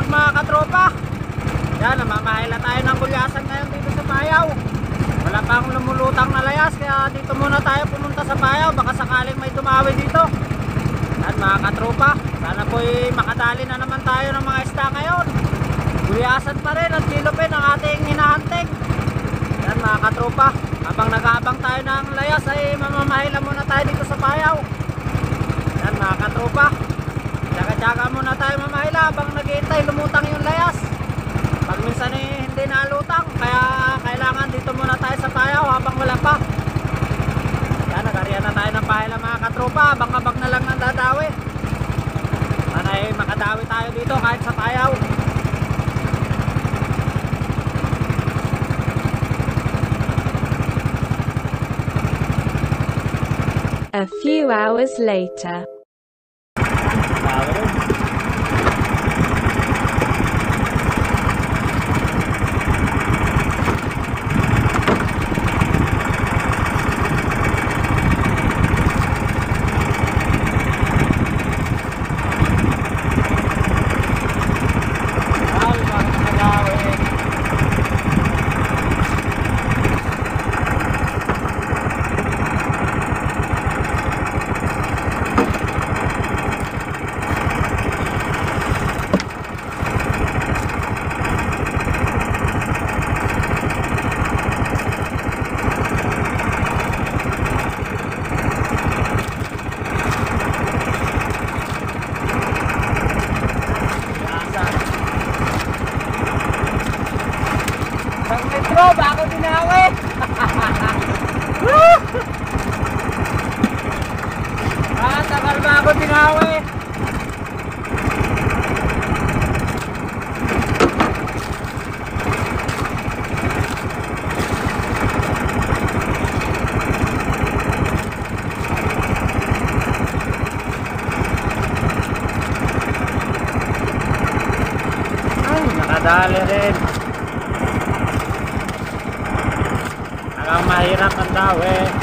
vlog mga katropa. Yan, namamahila tayo ng gulyasan ngayon dito sa Payaw. Wala pang lumulutang na layas kaya dito muna tayo pumunta sa Payaw. Baka sakaling may dumawi dito. Yan mga katropa, sana po'y makadali na naman tayo ng mga isda ngayon. Gulyasan pa rin at kilopin ang ating hinahanting. Yan mga katropa, habang nag-aabang tayo ng layas ay mamamahila muna tayo dito sa Payaw. Yan mga katropa, tsaga-tsaga muna tayo mamahila habang naghihintay lumutang yung layas. Pag minsan eh, hindi nalutang, kaya kailangan dito muna tayo sa Payaw habang wala pa. Yan, nagariyan na tayo ng pahila mga katropa, abang-abang na lang ng dadawi. Sana eh, makadawi tayo dito kahit sa Payaw. A few hours later. Dawi rin. Ay, mga kagawi. Yasa. Isang metro, bago dinawi. ah, tagal bago dinawi. Ay, nakadali rin. Hanggang mahirap ang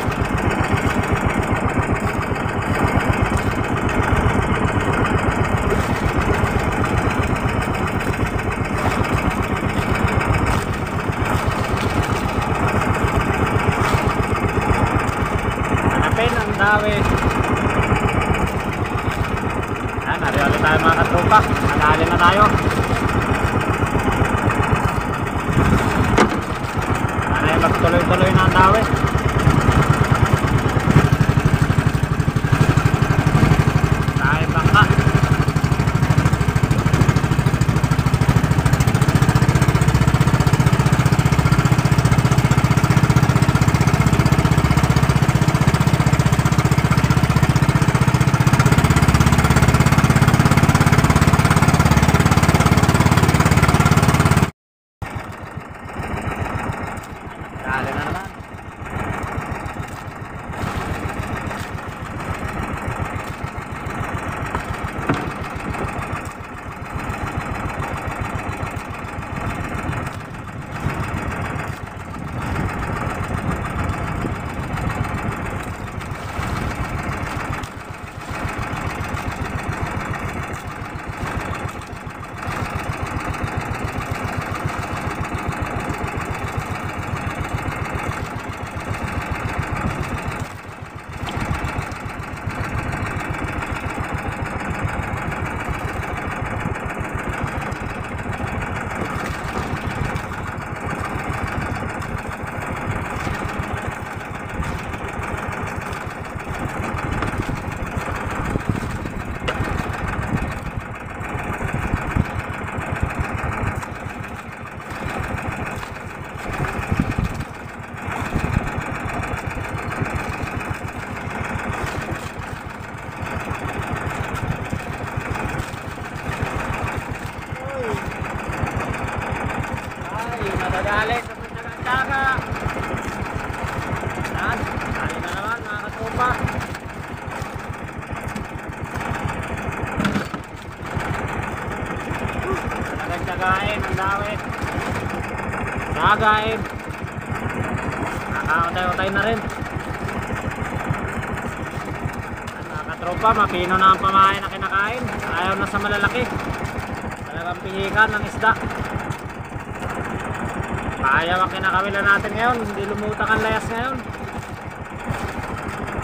Kinakawila natin ngayon. Hindi lumutang ang layas ngayon.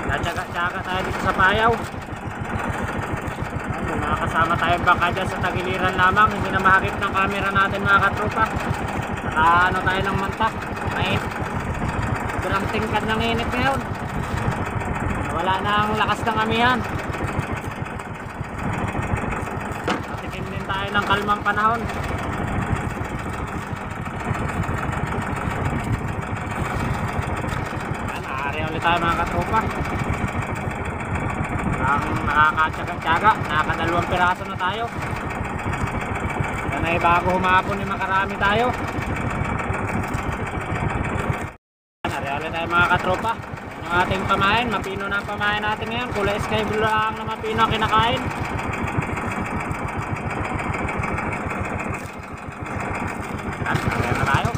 Natsaga-tsaga tayo dito sa payaw. Ayun, May mga kasama tayong baka dyan sa tagiliran lamang. Hindi na mahakip ng camera natin mga katropa. Nakaano tayo ng mantak. May sobrang tingkad ng init ngayon. Wala na ang lakas ng amihan. Patikim din tayo ng kalmang panahon. Yan, aari ulit tayo mga katropa. Ang nakakatsaga-tsaga, nakakadalawang piraso na tayo. Yan ay bago humapon ni makarami tayo. Ulit tayo mga katropa. Yung ating pamain, mapino na ang pamain natin ngayon. Kulay sky blue lang na mapino kinakain. Yan, aari na tayo.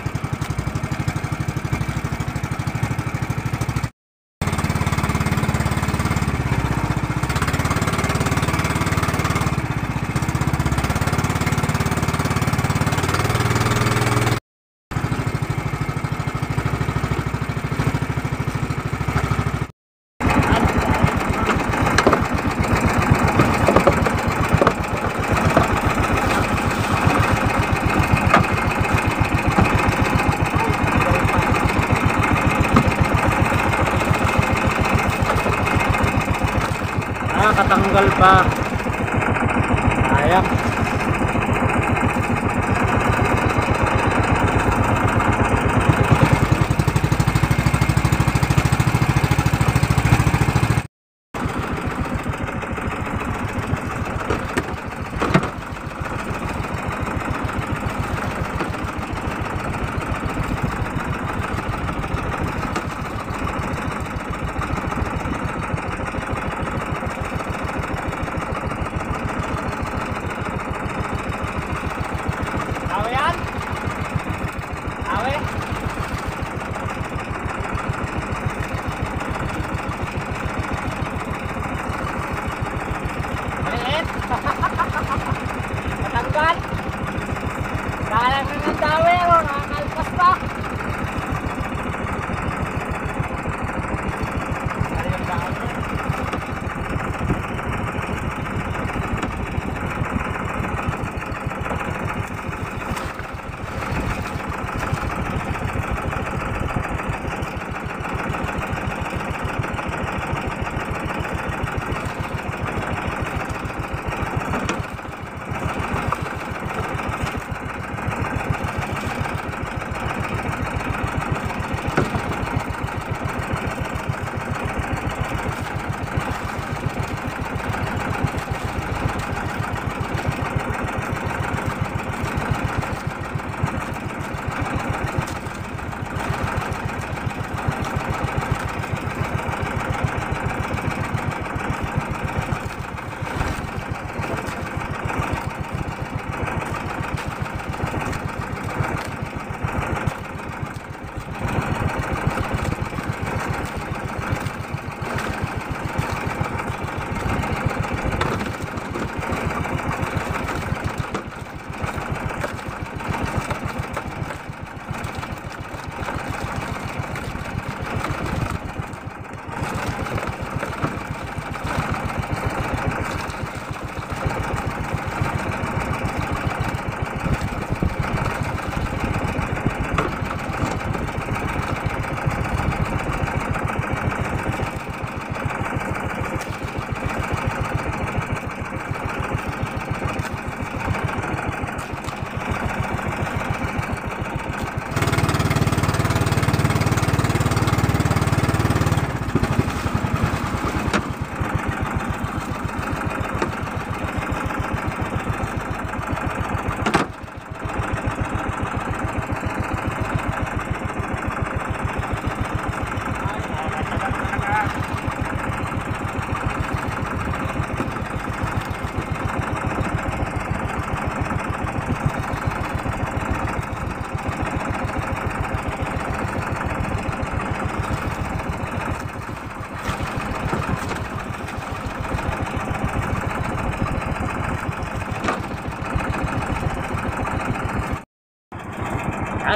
Katanggal pa.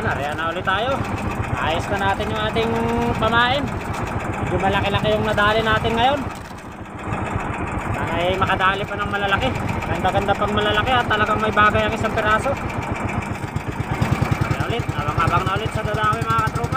Nariyan na ulit tayo. Ayos na natin yung ating pamain. Medyo malaki-laki yung nadali natin ngayon. Ay makadali pa ng malalaki. Ganda-ganda pang malalaki at talagang may bagay ang isang piraso. Nariyan ulit, abang-abang na ulit sa dadami mga katropa.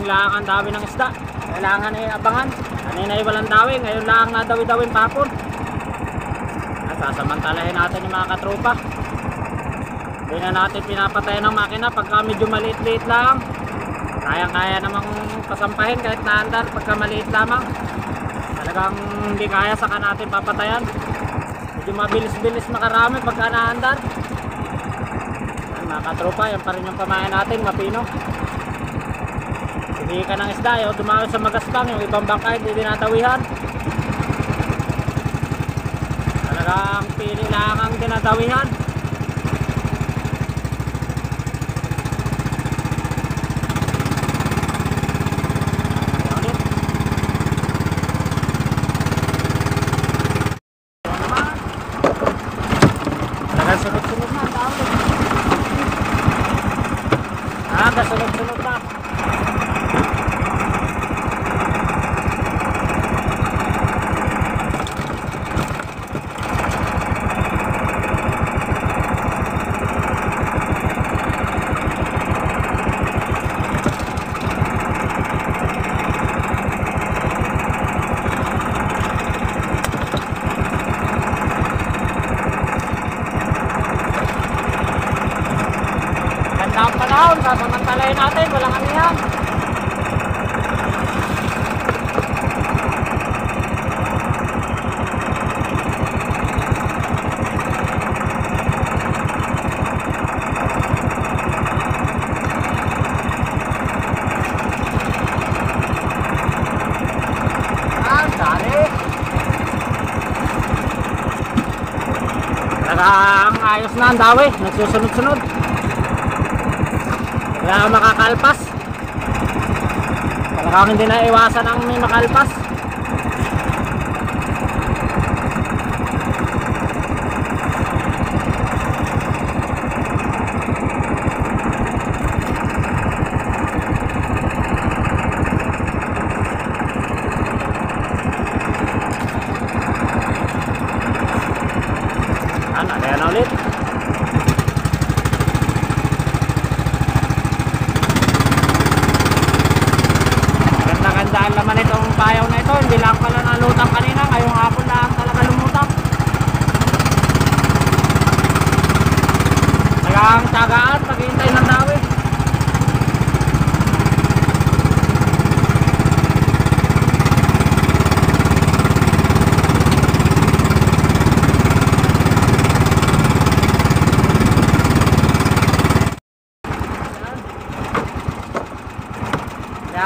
Kailangan timing lang ang dawi ng isda. Kailangan ay abangan. Kanina ay walang dawi, ngayon lang nadawi-dawin papon. At sasamantalahin natin yung mga katropa. Hindi na natin pinapatayan ng makina pagka medyo maliit-liit lang. Kaya-kaya namang pasampahin kahit naandar pagka maliit lamang. Talagang hindi kaya saka natin papatayan. Medyo mabilis-bilis makarami pagka naandar. Mga katropa, yan pa rin yung pamayan natin, mapino. Hindi ka ng isda, yung dumayo sa magaspang, yung ibang bangkay hindi dinatawihan. Talagang pili lang ang. Talagang sunod-sunod na ang tao. Ah, kasunod-sunod na. Ganda ang panahon, sasamantalayin natin, walang ano yan. Ah, dali. Talagang ayos na ang dawi, nagsusunod-sunod. Wala kang makakalpas. Talagang hindi na iwasan ang may makalpas. Kaya na ulit. Ganda-ganda ang bayaw na ito. Hindi lang pala nalutang kanina. Ngayong hapon lang talaga lumutang. Talagang tiyagaan, paghihintay ng dawi.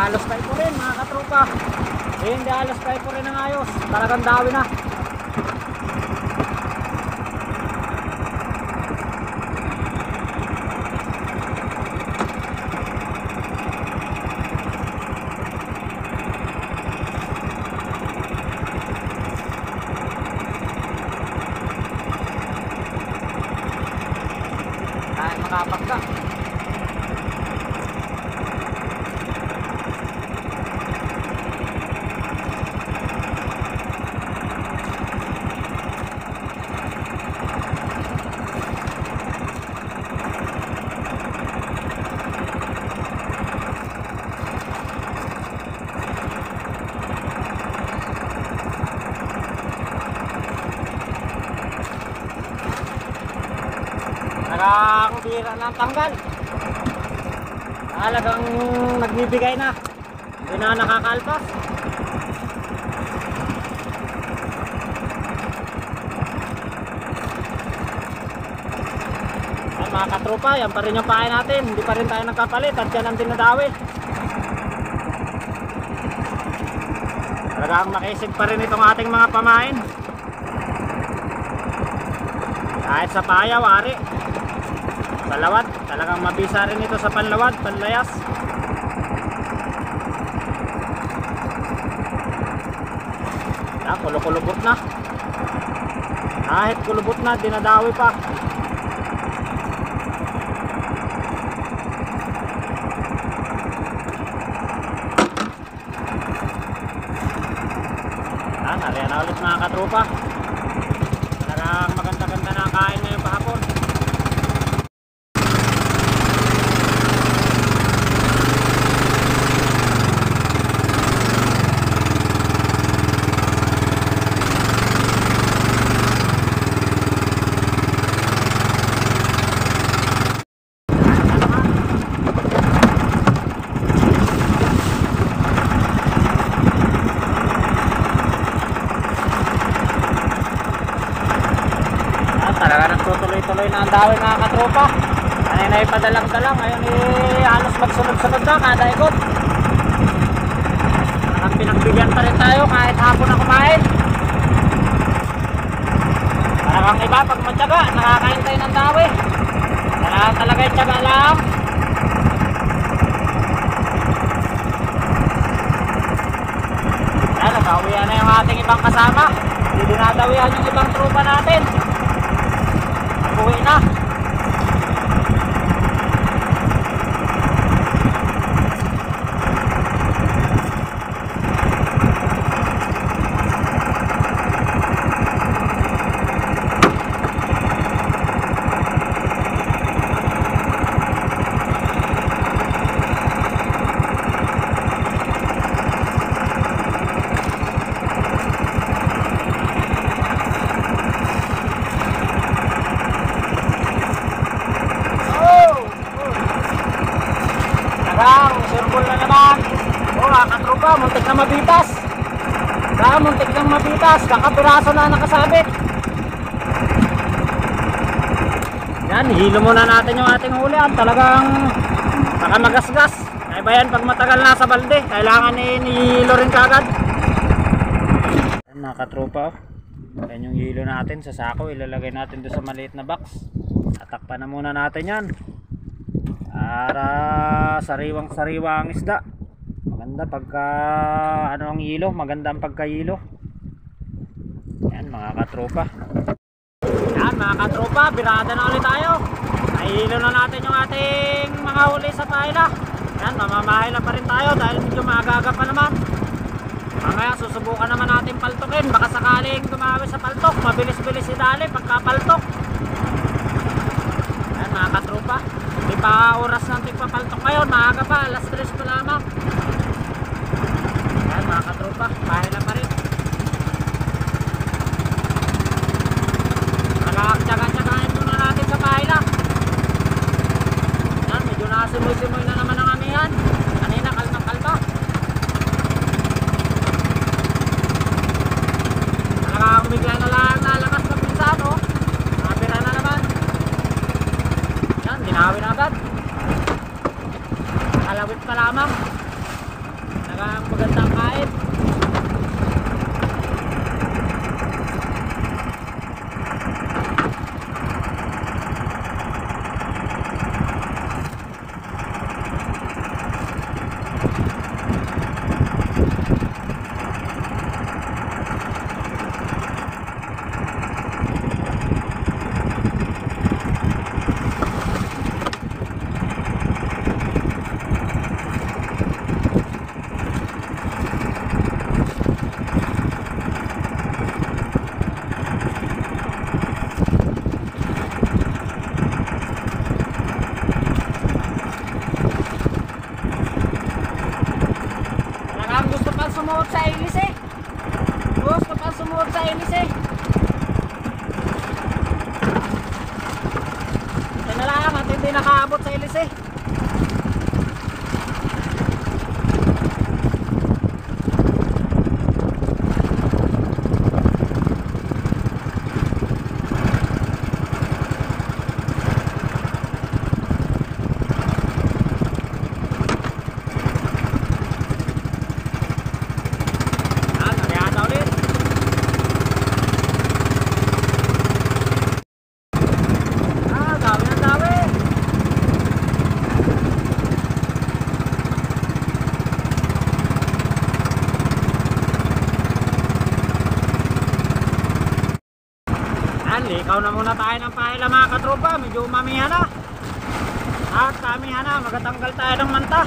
halos tayo po rin mga katropa. Eh, hindi halos tayo po rin ng ayos. Talagang dawi na. Kahit makapagka. Nakakubira ng tanggal. Talagang nagbibigay na. Hindi na nakakalpas. Ay, mga katropa, yan pa rin yung pain natin. Hindi pa rin tayo nagkapalit at yan ang dinadawi. Talagang makisig pa rin itong ating mga pamain. Kahit sa payaw, ari. Sa lawad, talagang mabisa rin ito sa panlawad, panlayas. Ah, kulo-kulubot na. Kahit kulubot na, dinadawi pa. Ah, nariyan na ulit mga katrupa. Talagang maganda-ganda na ang kain ngayon pahapon. Ah, talaga nagtutuloy-tuloy na ang dawin mga katropa. Kanina ay padalang-dalang, ngayon eh halos magsunod-sunod na kada ikot. Parang pinagbigyan pa rin tayo kahit hapon na kumain. Parang ang iba pag matyaga, nakakain tayo ng dawi. Kailangan talaga yung tyaga lang. Yan, nag-awihan na yung ating ibang kasama. Hindi dinadawihan yung ibang trupa natin. Uwi na. Oh! Tarang, circle na naman. Oh, mga katropa, muntik na mabitas. Saka muntik mabitas, kakapiraso na nakasabit. Yan, hilo muna natin yung ating huli. At talagang nakamagasgas. Kaya ba yan, pag matagal na sa balde, kailangan ni nihilo rin kagad. Yan, mga katropa. oh. Yan yung hilo natin sa sako. Ilalagay natin doon sa maliit na box. Tatakpan na muna natin yan. Para sariwang sariwa ang isda. Maganda pagka ano ang hilo, maganda ang pagkahilo. Yan mga katropa. Yan mga katropa, birada na ulit tayo. Nahihilo na natin yung ating mga huli sa paila. Yan, mamamahila pa rin tayo dahil medyo maaga pa naman. Mamaya susubukan naman natin paltokin. Baka sakaling dumawi sa paltok, mabilis-bilis si Dali pagka paltok. Yan mga katropa. Hindi pa oras ng tigpapaltok ngayon. Maaga pa. Alas 3 pa lamang. Yan mga katropa. Pahila pa rin. Nagkakatsaga-tsagain muna natin sa pahila. Yan. Medyo nasimoy-simoy na naman ang amihan. Kanina kalma-kalma. Talagang bigla na lang nalakas na pinsan. Oh. Nakapira na naman. Yan, dinawi na agad. Kalawit pa lamang. Talagang magandang kain. Talagang gusto pang sumuot sa ilis eh. Gusto pang sumuot sa ilis eh. Ito na lang at hindi nakaabot sa ilis eh. Yan, nagyada ulit. Ah, dami ng dami. Likaw na muna tayo ng pahila mga katropa. Medyo umamihan na. At kamihan na, magatanggal tayo ng manta.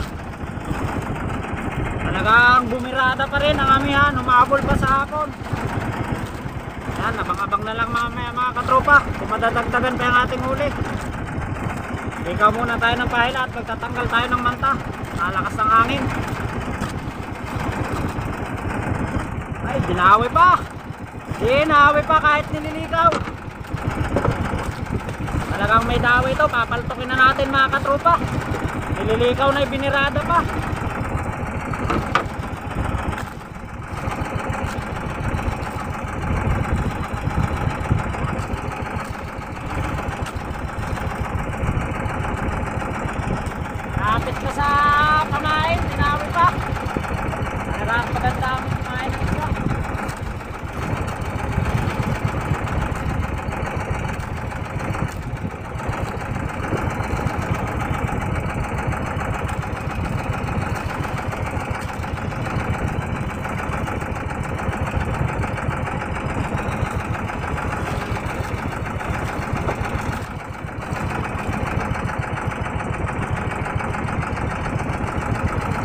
Talagang bumirada pa rin ang amihan, umabol pa sa hapon. Yan, abang-abang na lang mga, mga, katropa. Kung madadagdagan pa yung ating huli. Ikaw muna tayo ng pahila at magtatanggal tayo ng manta. Nalakas ng hangin. Ay, dinawi pa. Dinawi pa kahit nililigaw. Talagang may dawi ito. Papaltukin na natin mga katropa. Nililigaw na ibinirada pa. Kapit ka sa kamain, tinawi pa. Talagang maganda ang kamain ng isla.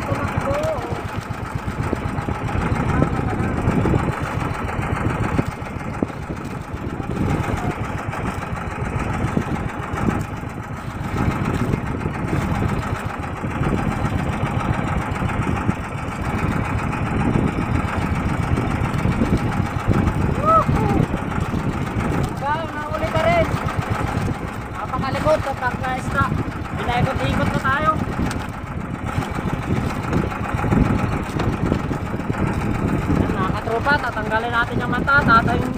Tumakbo. Wow, nahuli ka rin. Napakalikot sa pagka-isda. Pinaikot-ikot na tayo. Yan, mga katropa, tatanggalin natin yung mata, tatayong